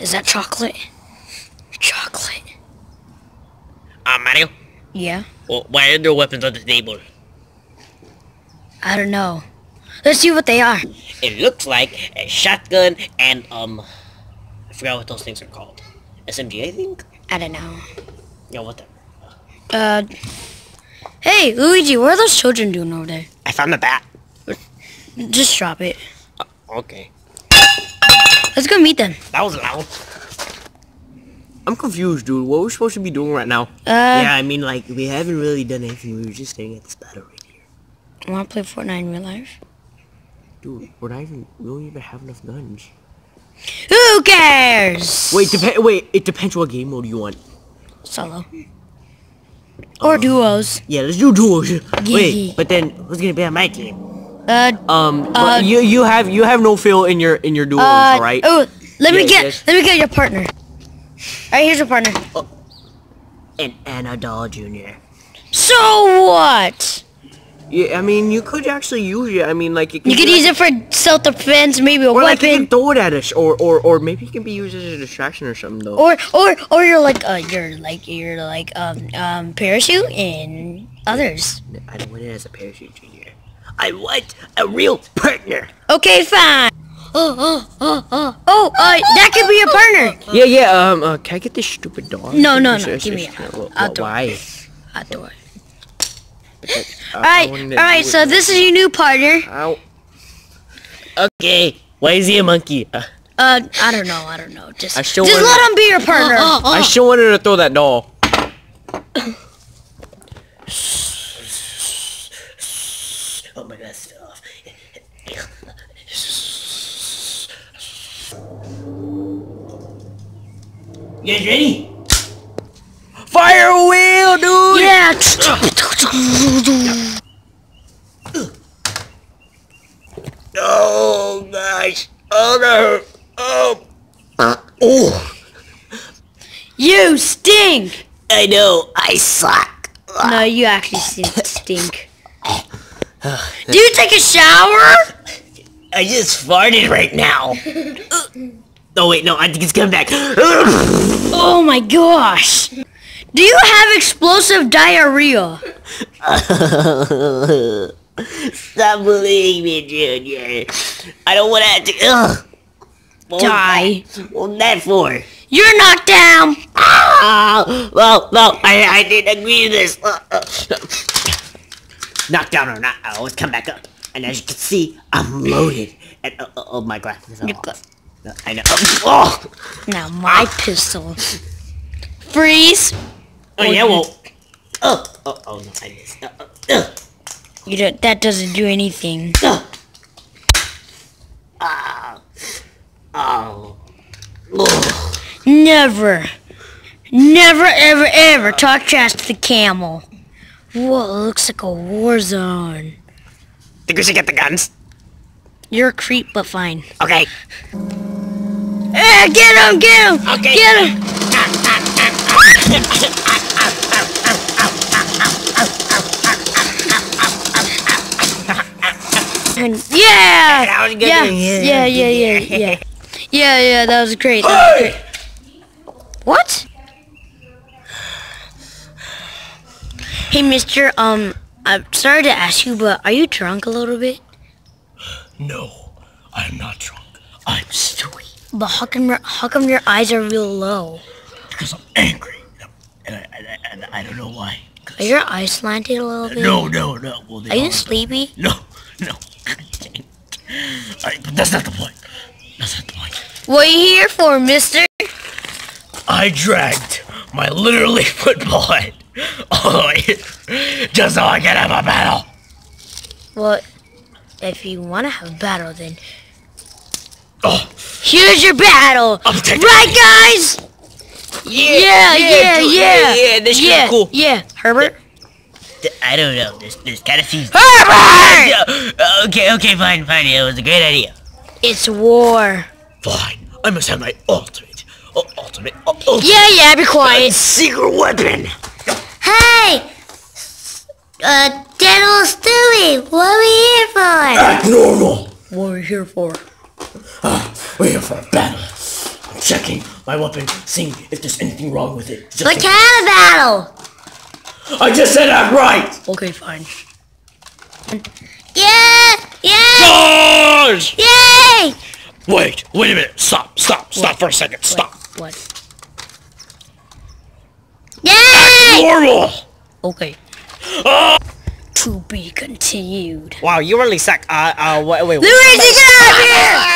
Is that chocolate? Chocolate. Uh, Mario, Yeah. wh- why are there weapons on the table? I don't know. Let's see what they are. It looks like a shotgun and, um, I forgot what those things are called. SMG, I think? I don't know. Yeah, what the? Uh. Hey, Luigi, what are those children doing over there? I found the bat. Just drop it. Okay. Let's go meet them. That was loud. I'm confused, dude. What are we supposed to be doing right now? Uh, yeah, I mean, like, we haven't really done anything. We were just staying at this battle right here. wanna play Fortnite in real life? Dude, we're not even, we don't even have enough guns. Who cares? Wait, dep- wait, it depends what game mode you want. Solo. Or duos. Yeah, let's do duos. Wait, but then who's gonna be on my team? Uh, Um, Uh, you you have you have no feel in your in your duos, uh, right? oh, let me get, yes. let me get your partner. Alright, here's your partner. And Anadol Jr. So what? Yeah, I mean, you could actually use it. I mean, like it can You could use like, it for self-defense, maybe a or like you can throw it at us, or or or maybe it can be used as a distraction or something though. Or, or, or you're like, uh, you're like, you're like, um, um, parachute and others. I don't want it as a parachute, Junior. I want a real partner. Okay, fine. Oh, oh, oh, oh, oh, uh, that could be your partner. Yeah, yeah. Um, uh, can I get this stupid dog? No, no, no, give me it's- it. I'll do it. Why? I'll do it. I- I Alright, wanted to alright, so it. this is your new partner. Ow. Okay. Why is he a monkey? Uh, Uh, I don't know, I don't know. Just, I still just wanna- let him be your partner. I still wanted to throw that doll. My god, it's fell off. You guys ready? Fire wheel, dude! Yeah. Oh gosh! Oh no! Oh! Oh! You stink. I know, I suck. No, you actually stink. Stink. Do you take a shower? I just farted right now. oh wait, no, I think it's coming back. Oh my gosh. Do you have explosive diarrhea? Stop bullying me, Junior. I don't want to have to. Ugh. What Die. that- What was that for? You're knocked down. Ah, well, well, I, I didn't agree to this. Knocked down or not, I always come back up. And as you can see, I'm loaded. And uh, uh, oh my glasses are off. I know. Oh, Now my pistol. Freeze. oh yeah, well. Oh, oh, oh no, I missed. Uh, uh, uh. You don't, that doesn't do anything. Ah. Oh. Oh. Never. Never, ever, ever talk trash to the camel. Whoa, it looks like a war zone. Think we should get the guns? You're a creep, but fine. Okay. Eh, get him, get him, Okay. get him. Yeah, That was good. yeah, yeah, yeah, yeah, yeah, yeah, yeah. That was great. That was great. What? Hey, Mister. Um, I'm sorry to ask you, but are you drunk a little bit? No, I'm not drunk. I'm sweet But how come your how come your eyes are real low? because I'm angry. And I, and I, and I don't know why. Are your eyes slanted a little bit? No, no, no. Well, Are you sleepy? No, no. Alright, but that's not the point. That's not the point. What are you here for, Mister? I dragged my literally football head way just so I can have a battle. Well, if you want to have a battle, then Oh, here's your battle. Right, guys? Yeah, yeah, dude, yeah, yeah, this is yeah, cool. yeah. Herbert. I don't know. There's, there's kind of seems. Herbert! Okay, okay, fine, fine. It was a great idea. It's war. fine. I must have my ultimate, uh, ultimate, uh, ultimate Yeah, yeah. Be quiet. Secret weapon. Hey, uh, General Stewie, what are we here for? Act normal. What are we here for? We're here for a battle. I'm checking my weapon, seeing if there's anything wrong with it. Just Like in- cannon battle! I just said I'm right! Okay, fine. Yeah! Yeah! Charge! Yay! Wait, wait a minute. Stop, stop, stop for a second. Stop. What? Yay! Normal! Okay. To be continued. Wow, you really suck. Uh, uh, wait, wait. Luigi, get out of here!